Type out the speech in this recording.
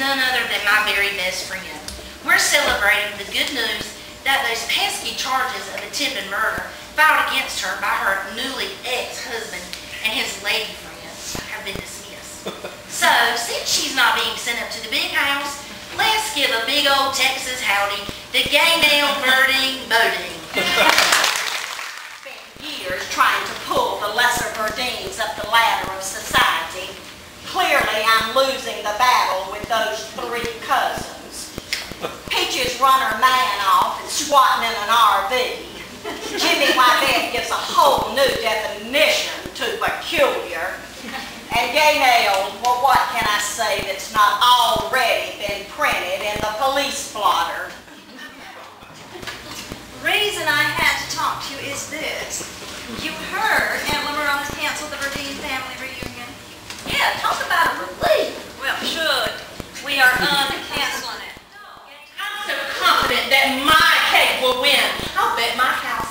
none other than my very best friend. We're celebrating the good news that those pesky charges of attempted murder filed against her by her newly ex-husband and his lady friends have been dismissed. So, since she's not being sent up to the big house, let's give a big old Texas howdy to gay nail birding I'm losing the battle with those three cousins. Peaches run her man off and squatting in an RV. Jimmie Wyvette gives a whole new definition to peculiar. And Gaynelle, well, what can I say that's not already been printed in the police blotter? The reason I had to talk to you is this. You heard Aunt Lamar that my cake will win. I'll bet my house